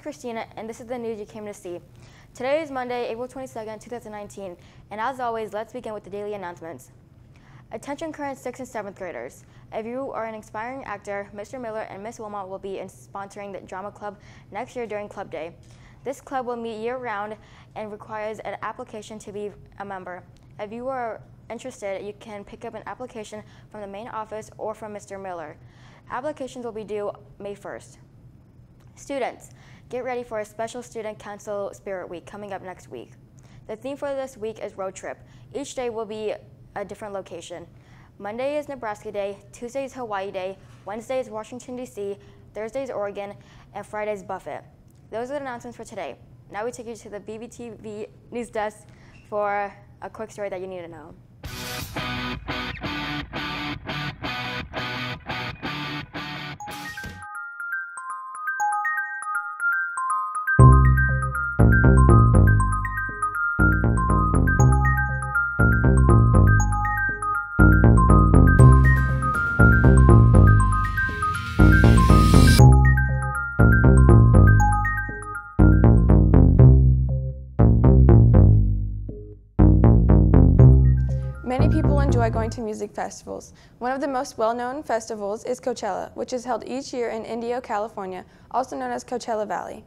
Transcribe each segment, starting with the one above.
is Christina, and this is the news you came to see. Today is Monday, April 22nd, 2019, and as always, let's begin with the daily announcements. Attention current 6th and 7th graders. If you are an aspiring actor, Mr. Miller and Miss Wilmot will be sponsoring the Drama Club next year during Club Day. This club will meet year-round and requires an application to be a member. If you are interested, you can pick up an application from the main office or from Mr. Miller. Applications will be due May 1st. Students, get ready for a special Student Council Spirit Week coming up next week. The theme for this week is road trip. Each day will be a different location. Monday is Nebraska Day, Tuesday is Hawaii Day, Wednesday is Washington, D.C., Thursday is Oregon, and Friday is Buffett. Those are the announcements for today. Now we take you to the BBTV news desk for a quick story that you need to know. People enjoy going to music festivals. One of the most well-known festivals is Coachella, which is held each year in Indio, California, also known as Coachella Valley.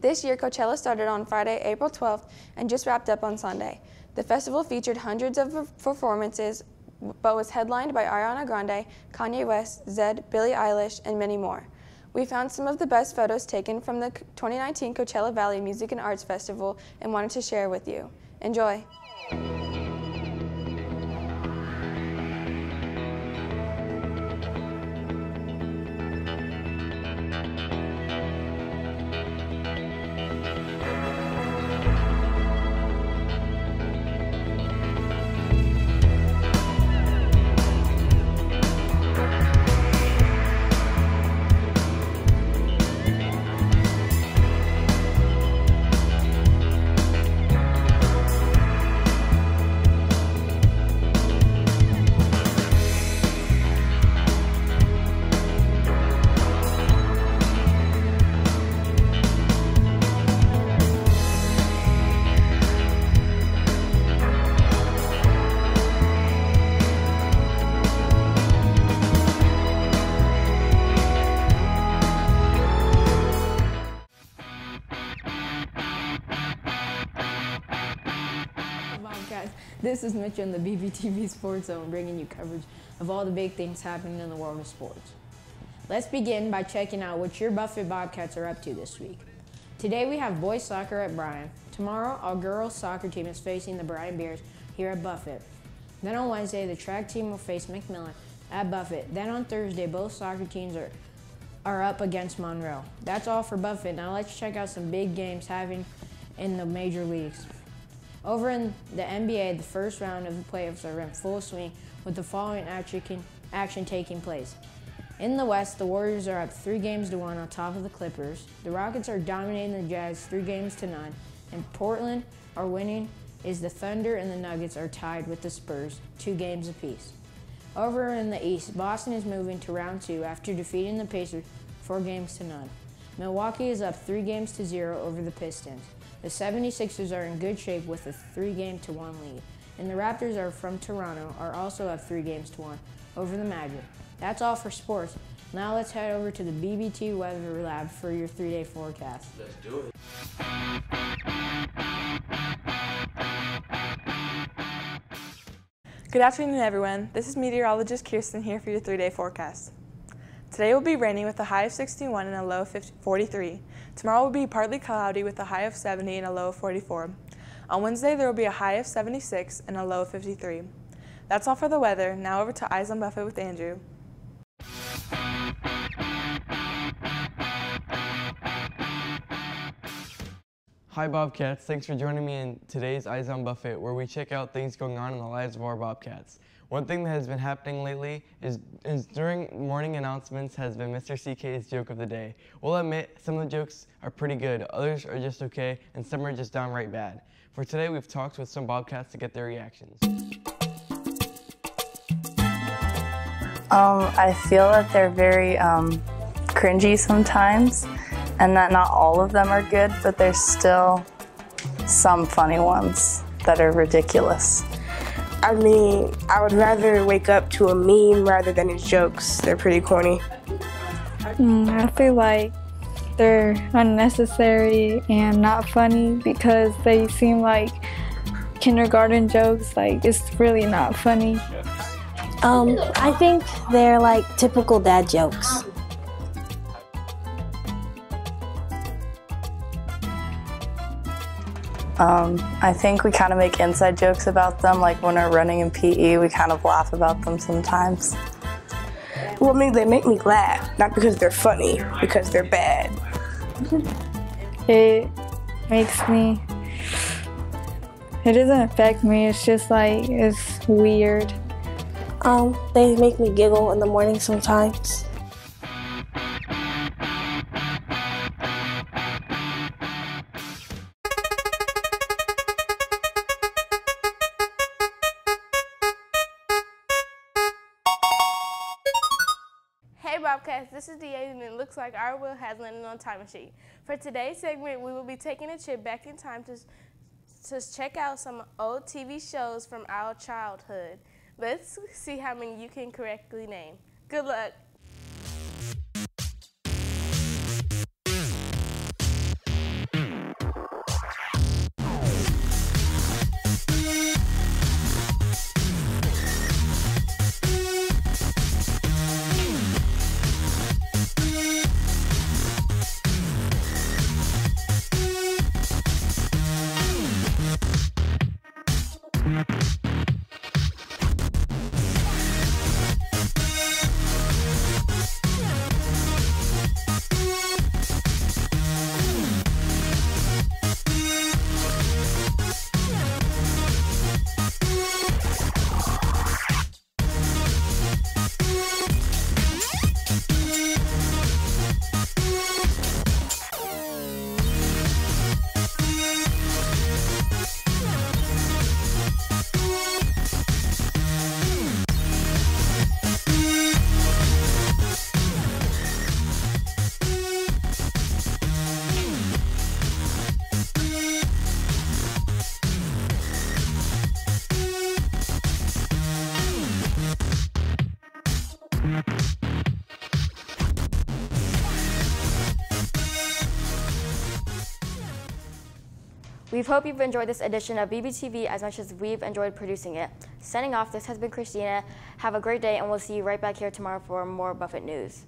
This year, Coachella started on Friday, April 12th, and just wrapped up on Sunday. The festival featured hundreds of performances, but was headlined by Ariana Grande, Kanye West, Zedd, Billie Eilish, and many more. We found some of the best photos taken from the 2019 Coachella Valley Music and Arts Festival and wanted to share with you. Enjoy! This is Mitch on the BBTV Sports Zone bringing you coverage of all the big things happening in the world of sports. Let's begin by checking out what your Buffett Bobcats are up to this week. Today we have boys soccer at Bryan. Tomorrow our girls soccer team is facing the Bryan Bears here at Buffett. Then on Wednesday the track team will face McMillan at Buffett. Then on Thursday both soccer teams are are up against Monroe. That's all for Buffett. Now let's check out some big games having in the major leagues. Over in the NBA, the first round of the playoffs are in full swing with the following action, taking place. In the West, the Warriors are up three games to one on top of the Clippers. The Rockets are dominating the Jazz three games to none. And Portland are winning is the Thunder and the Nuggets are tied with the Spurs, two games apiece. Over in the East, Boston is moving to round two after defeating the Pacers four games to none. Milwaukee is up three games to zero over the Pistons. The 76ers are in good shape with a three game to one lead. And the Raptors are from Toronto are also up three games to one over the Magic. That's all for sports. Now let's head over to the BBT Weather Lab for your three day forecast. Let's do it. Good afternoon, everyone. This is meteorologist Kirsten here for your three-day forecast. Today will be raining with a high of 61 and a low of 50 43. Tomorrow will be partly cloudy with a high of 70 and a low of 44. On Wednesday, there will be a high of 76 and a low of 53. That's all for the weather. Now over to Eyes on Buffett with Andrew. Hi Bobcats, thanks for joining me in today's Eyes on Buffett where we check out things going on in the lives of our Bobcats. One thing that has been happening lately is, is during morning announcements has been Mr. CK's joke of the day. We'll admit some of the jokes are pretty good, others are just okay, and some are just downright bad. For today we've talked with some Bobcats to get their reactions. Um, I feel that they're very um, cringy sometimes, and that not all of them are good, but there's still some funny ones that are ridiculous. I mean, I would rather wake up to a meme rather than his jokes. They're pretty corny. Mm, I feel like they're unnecessary and not funny because they seem like kindergarten jokes. Like, it's really not funny. Um, I think they're like typical dad jokes. Um, I think we kind of make inside jokes about them, like when we're running in PE, we kind of laugh about them sometimes. Well, I mean, they make me laugh, not because they're funny, because they're bad. It makes me. It doesn't affect me. It's just like it's weird. Um, they make me giggle in the morning sometimes. Bobcats, this is DA and it looks like our wheel has landed on time machine. For today's segment, we will be taking a trip back in time to, to check out some old TV shows from our childhood. Let's see how many you can correctly name. Good luck. We hope you've enjoyed this edition of BBTV as much as we've enjoyed producing it. Signing off, this has been Christina. Have a great day, and we'll see you right back here tomorrow for more Buffett news.